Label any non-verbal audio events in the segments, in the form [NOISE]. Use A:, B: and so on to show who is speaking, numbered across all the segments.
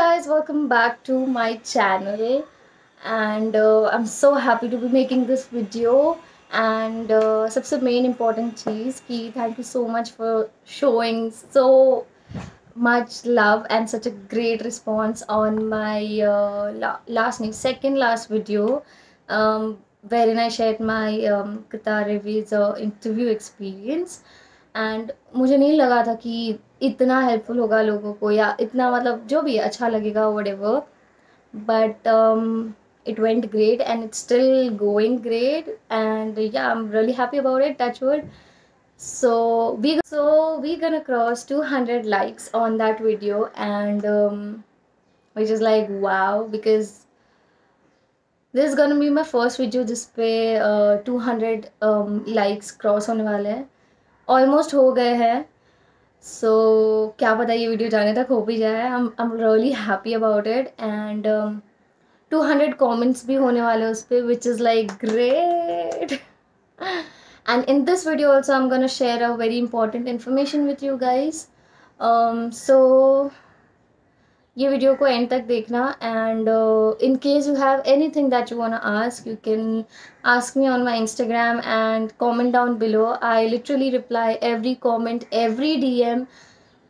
A: guys, welcome back to my channel and uh, I'm so happy to be making this video and uh, सबसे main important चीज़ कि thank you so much for showing so much love and such a great response on my uh, la- last no, second last video um, wherein I shared my um, Qatar Airways uh, interview experience And मुझे नहीं लगा था कि इतना helpful होगा लोगों को या इतना मतलब जो भी अच्छा लगेगा whatever but it went great and it's still going great and yeah I am really happy about it touch wood so we so we can across two hundred likes on that video and which is like wow because this gonna be my first video जिसपे two hundred likes cross होने वाले हैं. Almost हो गए हैं। सो so, क्या पता ये वीडियो जाने तक हो भी जाए। I am really happy about it and two hundred comments भी होने वाले उस पर which is like great and in this video also I am share a very important information with you guys so ये वीडियो को end तक देखना and in case you have anything that you want to ask you can ask me on my Instagram and comment down below I literally reply every comment every D M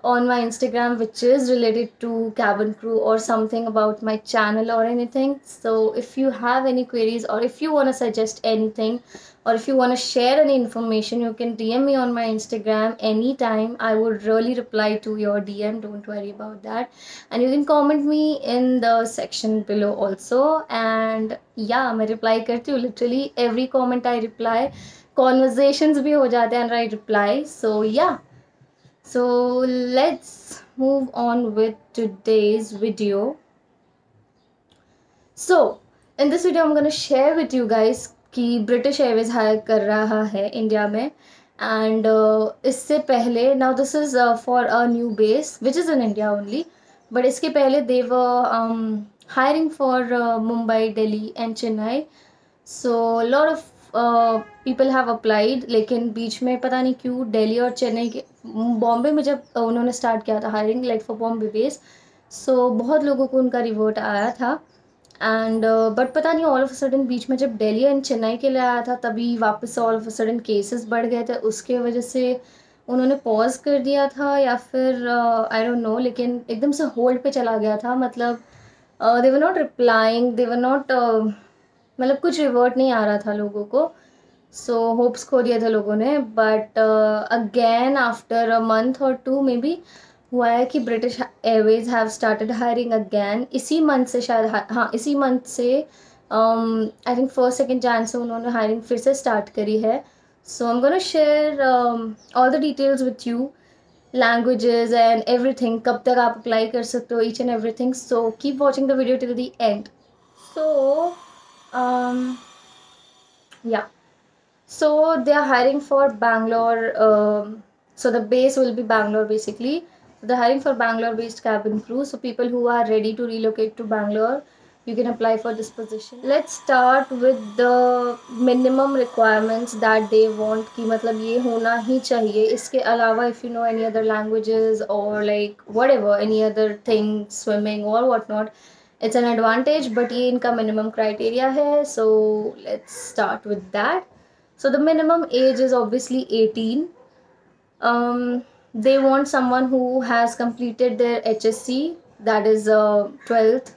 A: on my Instagram which is related to cabin crew or something about my channel or anything so if you have any queries or if you want to suggest anything or if you want to share any information you can dm me on my instagram anytime. I would really reply to your dm don't worry about that. And you can comment me in the section below also. And yeah i reply karti literally every comment i reply conversations bhi ho jate and i reply. So yeah. So let's move on with today's video. So in this video i'm going to share with you guys कि British Airways hire कर रहा है India में। And uh, इससे पहले now this is for a new base which is in India only but इसके पहले they've hiring for Mumbai Delhi and Chennai so lot of people have applied लेकिन बीच में पता नहीं क्यों दिल्ली और चेन्नई के बॉम्बे में जब उन्होंने स्टार्ट किया था hiring like for Bombay base so बहुत लोगों को उनका रिवोट आया था। एंड बट uh, पता नहीं ऑल ऑफ़ सडन बीच में जब दिल्ली एंड चेन्नई के लिए आया था तभी वापस all of a sudden cases बढ़ गए थे। उसके वजह से उन्होंने पॉज कर दिया था या फिर आई डोंट नो लेकिन एकदम से होल्ड पे चला गया था। मतलब they were not replying they were not मतलब कुछ रिवर्ट नहीं आ रहा था लोगों को। सो so, होप्स खो दिए थे लोगों ने। But again after a month और टू मे बी हुआ है कि British Airways have started hiring again इसी मंथ से शायद हाँ इसी मंथ से आई थिंक फ़र्स्ट सेकेंड जान से उन्होंने हायरिंग फिर से स्टार्ट करी है. So I am gonna share all the details with you languages and everything कब तक आप अप्लाई कर सकते हो each and everything so keep watching the video till the end so they are hiring for bangalore um, so the base will be bangalore basically. so they're hiring for bangalore based cabin crew so people who are ready to relocate to bangalore you can apply for this position let's start with the minimum requirements that they want कि मतलब ये होना ही चाहिए इसके अलावा if you know any other languages or like whatever any other thing swimming or whatnot it's an advantage but ये इनका minimum criteria है so let's start with that so the minimum age is obviously 18 um, they want someone who has completed their HSC that is uh, 12th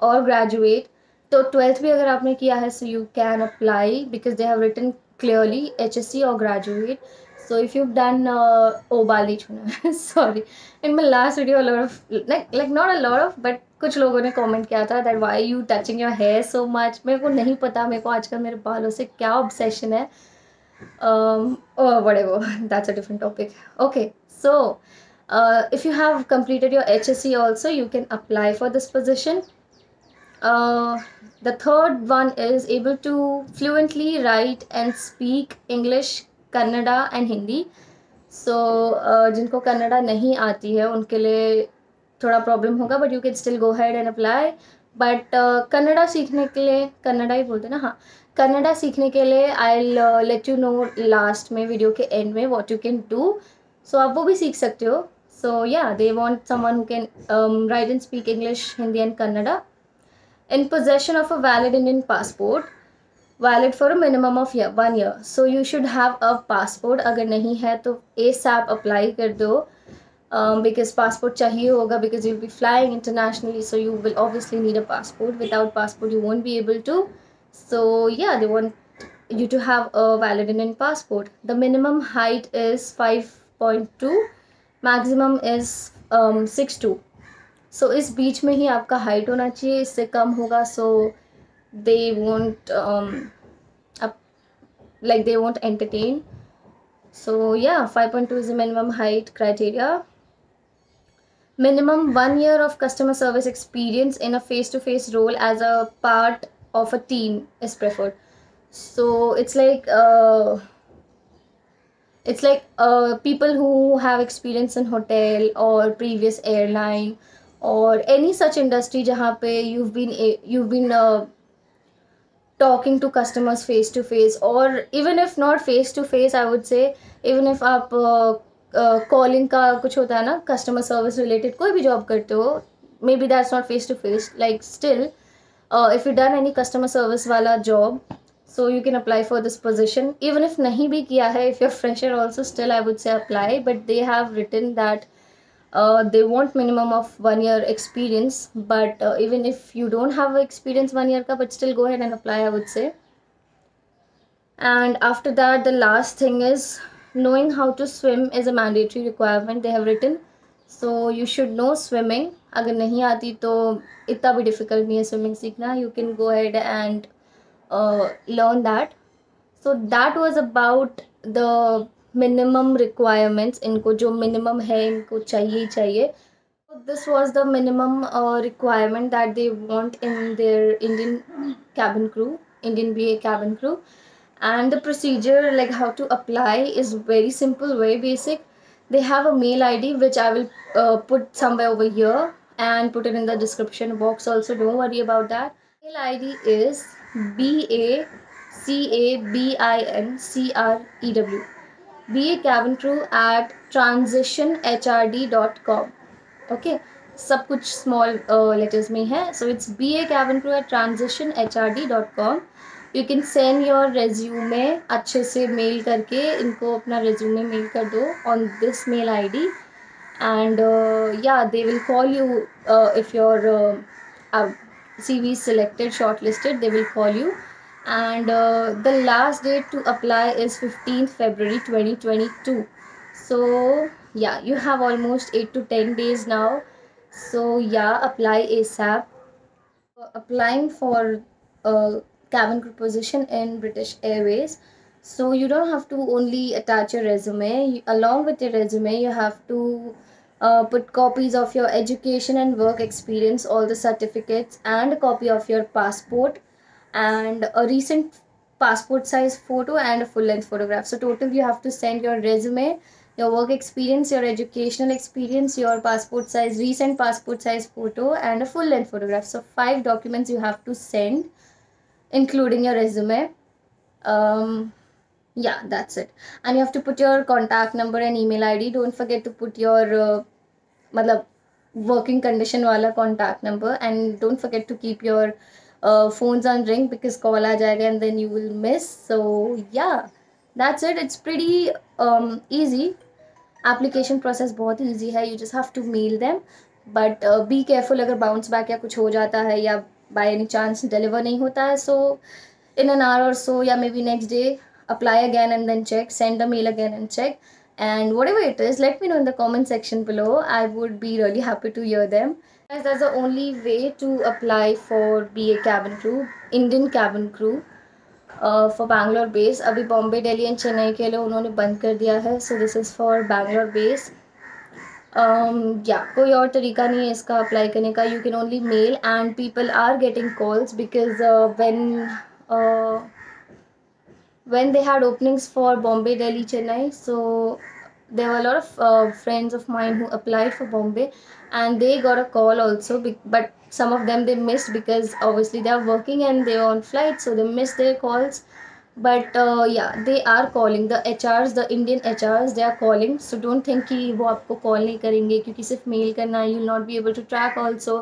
A: or graduate तो twelfth भी अगर आपने किया है so you can apply because they have written clearly H S C और graduate so if you've done uh, oh बाल छूना sorry in my last video a lot of like like not a lot of but कुछ लोगों ने comment किया था that why you touching your hair so much मेरे को नहीं पता मेरे को आजकल मेरे बालों से क्या ऑब्सेशन है whatever that's a different topic okay so if you have completed your HSC also you can apply for this position uh, the third one is able to fluently write and speak English Kannada and Hindi so जिनको कन्नडा नहीं आती है उनके लिए थोड़ा problem होगा but you can still go head and apply but Kannada सीखने के लिए कन्नडा ही बोलते ना हाँ कन्नडा सीखने के लिए I let you know last में वीडियो के एंड में what you can do so आप वो भी सीख सकते हो. So yeah they want someone who can write and speak English Hindi and Kannada in possession of a valid Indian passport valid for a minimum of one year so you should have a passport अगर नहीं है तो ए SAP apply कर दो. Because passport चाहिए होगा because you be flying internationally so you will obviously need a passport without passport you won't be able to so yeah they want you to have a valid Indian passport the minimum height is 5.2 maximum is um, 6'2 so इस बीच में ही आपका height होना चाहिए इससे कम होगा so they won't um, up, like they won't entertain so yeah 5.2 is the minimum height criteria minimum one year of customer service experience in a face-to-face role as a part of a team is preferred so it's like uh, it's like uh, people who have experience in hotel or previous airline or any such industry jahan pe you've been you've been uh, talking to customers face to face or even if not face to face i would say even if आप uh, calling का कुछ होता है ना customer service related कोई भी job करते हो maybe that's not face to face like still uh, if you've done any customer service wala job so you can apply for this position. Even if nahi bhi kiya hai if you're fresher also still i would say apply but they have written that uh, they want minimum of one year experience but uh, even if you don't have experience one year ka but still go ahead and apply i would say. And after that the last thing is knowing how to swim is a mandatory requirement they have written. So you should know swimming अगर नहीं आती तो इतना भी difficult नहीं है swimming सीखना। You can go head and learn that so that was about the minimum requirements इनको जो मिनिमम है, इनको चाहिए ही चाहिए। This was the minimum requirement that they want in their Indian cabin crew Indian be a cabin crew and the procedure like how to apply is very simple very basic they have a mail I D which I will put somewhere over here and put it in the description box also don't worry about that mail id is b a c a b i n c r e w be a cabin crew at transitionhrd.com okay सब कुछ small letters में है so it's be a cabin crew at transition H R D dot com you can send your resume अच्छे से mail करके इनको अपना resume mail कर दो on this mail I D and uh, yeah they will call you uh, if your uh, CV is selected shortlisted they will call you. And the last date to apply is 15th February 2022 so yeah you have almost 8 to 10 days now. So yeah apply asap applying for a cabin crew position in british airways. So you don't have to only attach your resume. along with your resume, you have to uh, put copies of your education and work experience, all the certificates, and a copy of your passport, and a recent passport size photo and a full length photograph. So total, you have to send your resume, your work experience, your educational experience, your passport size, recent passport size photo, and a full length photograph. So five documents you have to send including your resume um, yeah that's it and you have to put your contact number and email id don't forget to put your uh, matlab, working condition wala contact number and don't forget to keep your uh, phones on ring because call aa jayega and then you will miss so yeah that's it it's pretty um, easy application process बहुत easy है you just have to mail them but uh, be careful अगर bounce back या कुछ हो जाता है या by any chance deliver नहीं होता है so in an hour or so या maybe next day apply again and then check send the mail again and check and whatever it is let me know in the comment section below i would be really happy to hear them guys that's the only way to apply for be a cabin crew indian cabin crew uh, for Bangalore base अभी Bombay Delhi and Chennai के लिए उन्होंने बंद कर दिया है so this is for Bangalore base या कोई और तरीका नहीं है इसका अप्लाई करने का you can only mail and people are getting calls because when when they had openings for Bombay, Delhi, Chennai. So there were a lot of uh, friends of mine who applied for Bombay and they got a call also. But some of them they missed because obviously they are working and they are on flight, so they missed their calls. But yeah they are calling the HRs the Indian HRs they are calling so don't think कि वो आपको call नहीं करेंगे क्योंकि सिर्फ mail करना है you not be able to track also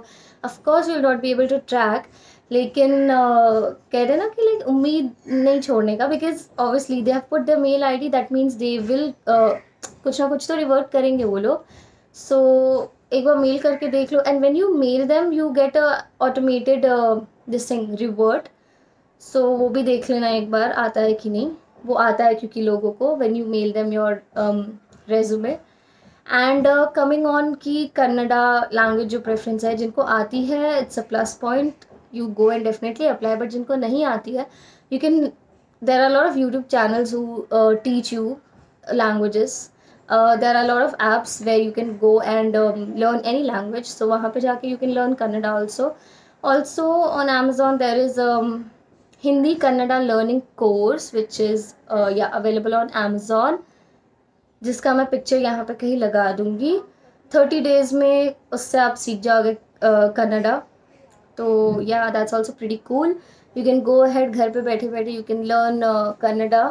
A: of course you not be able to track लेकिन कह रहे ना कि लाइक उम्मीद नहीं छोड़ने का because obviously they have put the mail I D that means they will कुछ ना कुछ तो रिवर्ट करेंगे वो लोग। सो so, एक बार मेल करके देख लो and when you mail them you get a automated this thing revert so वो भी देख लेना एक बार आता है कि नहीं। वो आता है क्योंकि लोगों को when you mail them your resume and coming on की कन्नडा लैंग्वेज जो प्रेफरेंस है जिनको आती है it's a plus point you go and definitely apply but जिनको नहीं आती है you can there are lot of YouTube channels who teach you languages there are lot of apps where you can go and learn any language so वहाँ पे जाके you can learn Kannada also also on Amazon there is Kannada learning course which is uh, yeah available on Amazon. जिसका मैं picture यहाँ पे कहीं लगा दूँगी. थर्टी डेज़ में उससे आप सीख जाओगे कन्नडा तो yeah that's also pretty cool you can go ahead घर पे बैठे बैठे you can learn Kannada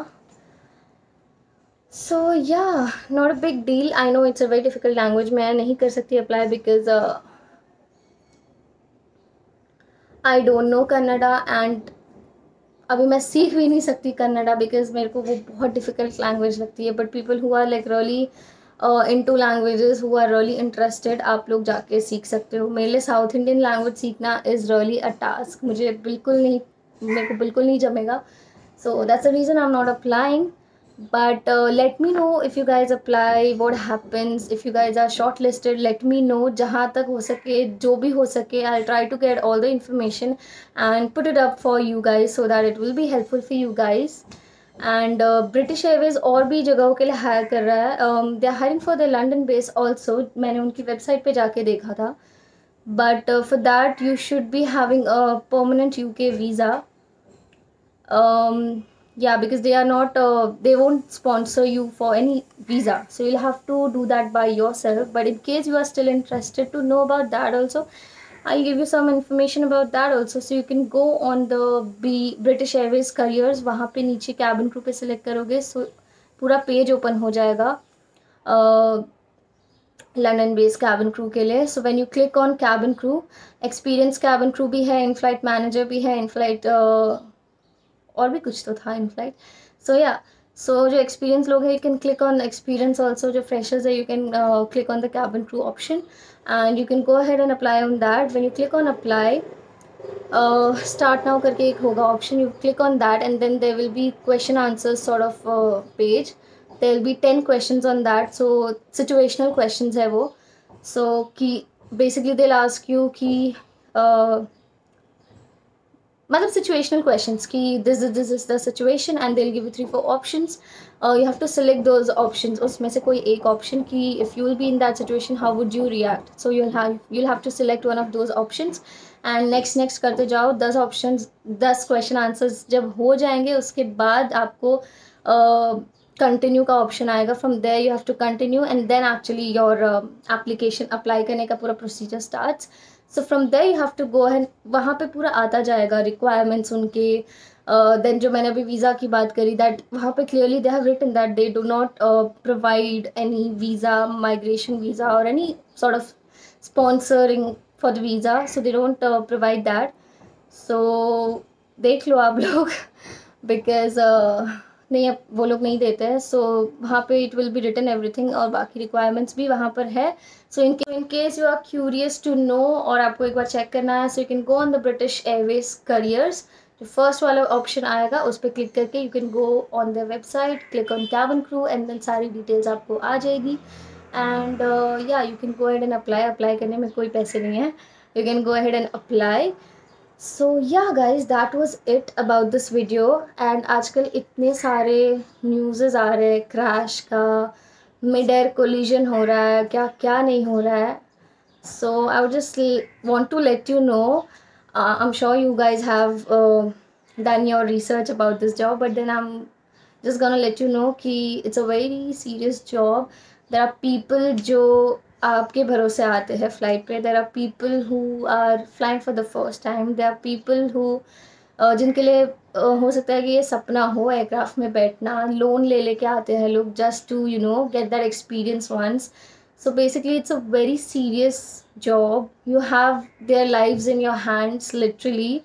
A: so yeah not a big deal I know it's a very difficult language मैं नहीं कर सकती apply because I don't know Kannada and अभी मैं सीख भी नहीं सकती कन्नडा बिकॉज़ मेरे को वो बहुत डिफ़िकल्ट लैंग्वेज लगती है. But people who are like really into languages who are really interested आप लोग जाके सीख सकते हो। मेरे लिए साउथ इंडियन लैंग्वेज सीखना इज़ रियली अ टास्क मुझे बिल्कुल नहीं, मेरे को बिल्कुल नहीं जमेगा। So that's a reason I am not applying but let me know if you guys apply what happens if you guys are shortlisted let me know जहाँ तक हो सके, जो भी हो सके I try to get all the information and put it up for you guys so that it will भी helpful for you guys and British Airways और भी जगहों के लिए हायर कर रहा है। They are hiring for the London base also मैंने उनकी वेबसाइट पर जाके देखा था। But for that you should be having a permanent U K visa या because they are not they won't sponsor you for any visa so you have to do that by yourself but in case you are still interested to know about that also i'll give you some information about that also so you can go on the B british airways careers वहाँ पे नीचे cabin crew पे select करोगे so पूरा page open हो जाएगा London based cabin crew के लिए so when you click on cabin crew experience cabin crew भी है इन फ़्लाइट मैनेजर भी है इन फ़्लाइट और भी कुछ तो था इन फ़्लाइट सो या सो जो एक्सपीरियंस लोग हैं you can click on experience also जो फ्रेशर्स है you can click on the cabin crew option and you can go ahead and apply on that when you click on apply start now करके एक होगा option you click on that and then there will be question answer sort of page there will be ten question on that so situational question है वो. So कि basically they last you कि uh, मतलब situational question की this is this is the situation and they'll give you three four option you have to select those option उसमें से कोई एक ऑप्शन की if you will be in that situation how would you react so have you'll have to select one of those option and next next करते जाओ दस option दस question answers जब हो जाएँगे उसके बाद आपको कंटिन्यू uh, का ऑप्शन आएगा. From there you have to continue and then actually your application apply करने का पूरा procedure start so from there you have to go and वहाँ पे पूरा आता जाएगा रिक्वायरमेंट्स उनके। देन uh, जो मैंने अभी वीज़ा की बात करी दैट वहाँ पे clearly they have written that they do not provide any visa migration visa और any sort of sponsoring for the visa so they don't provide that so देख लो आप लोग [LAUGHS] बिकॉज़ नहीं, अब वो लोग नहीं देते हैं सो वहाँ पे it will be written everything और बाकी रिक्वायरमेंट्स भी वहाँ पर है। So in in case you are curious to know और आपको एक बार चेक करना है so you can go on the British Airways careers जो फ़र्स्ट वाला ऑप्शन आएगा, उस पर क्लिक करके you can go on the website click on cabin crew and then सारी डिटेल्स आपको आ जाएगी। And yeah you can go head and apply apply करने में कोई पैसे नहीं है। You can go head and apply so yeah guys that was it about this video and आजकल इतने सारे न्यूज़ आ रहे हैं क्रैश का मिड एयर कोलिजन हो रहा है, क्या क्या नहीं हो रहा है? So I would just want to let you know I am sure you guys have done your research about this job but then I am just gonna let you know कि it's a very serious job there are people जो आपके भरोसे आते हैं flight पे. There are people who are flying for the first time there are people who जिनके लिए हो सकता है कि ये सपना हो एयरक्राफ्ट में बैठना. लोन ले लेके आते हैं लोग just to you know get that experience once so basically it's a very serious job you have their lives in your hands literally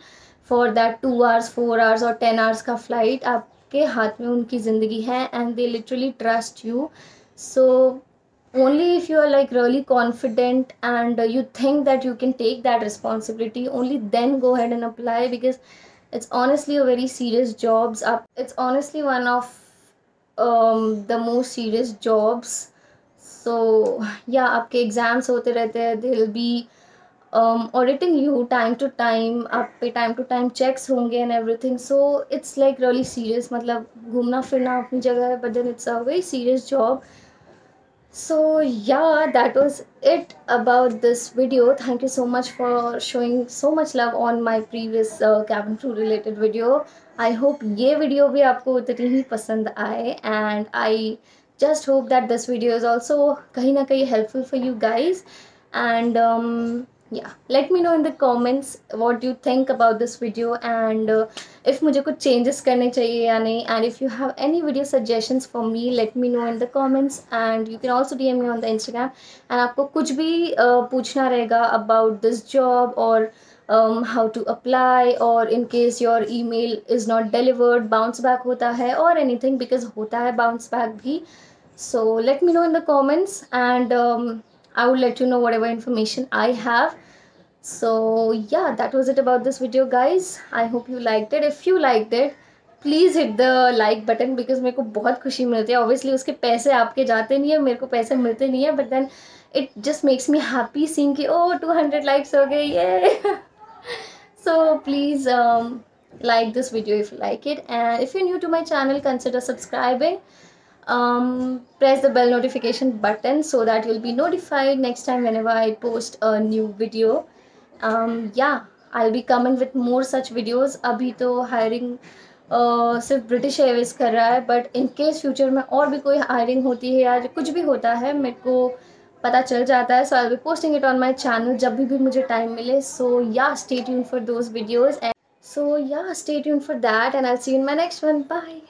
A: for that two hours four hours और ten hours का flight आपके हाथ में उनकी ज़िंदगी है and they literally trust you so only if you are like really confident and uh, you think that you can take that responsibility only then go ahead and apply because it's honestly a very serious jobs up it's honestly one of um, the most serious jobs so yeah आपके exams होते रहते हैं they will be auditing you time to time आप पे time to time checks होंगे and everything so it's like really serious मतलब घूमना फिरना अपनी जगह है but then it's a very serious job so yeah that was it about this video. Thank you so much for showing so much love on my previous uh, cabin crew related video. I hope ye video bhi aapko utni hi pasand aaye and i just hope that this video is also kahin na kahin helpful for you guys. And um, yeah let me know in the comments what you think about this video and if मुझे कुछ changes करने चाहिए या नहीं. And if you have any video suggestions for me let me know in the comments and you can also D M you on the Instagram and आपको कुछ भी पूछना रहेगा अबाउट दिस जॉब और हाउ टू अप्लाई और in case your email is not delivered bounce back होता है और एनी थिंग बिकॉज़ होता है बाउंस बैक भी. So let me know in the comments and I would let you know whatever information I have so yeah that was it about this video guys I hope you liked it if you liked it please hit the like button because मेरे को बहुत खुशी मिलती है obviously उसके पैसे आपके जाते नहीं है मेरे को पैसे मिलते नहीं है but then it just makes me happy seeing कि ओ टू हंड्रेड लाइक्स हो गए ये [LAUGHS] so please like this video if you like it and if you're new to my channel consider subscribing um, press the bell notification button so that you'll be notified next time whenever I post a new video. Yeah, I'll be coming with more such videos. अभी तो hiring uh, सिर्फ़ British Airways कर रहा है but in case future में और भी कोई हायरिंग होती है या कुछ भी होता है मेरे को पता चल जाता है so I be posting it on my channel जब भी भी मुझे टाइम मिले. So yeah stay tuned for those videos and yeah stay tuned for that and i'll see you in my next one. Bye.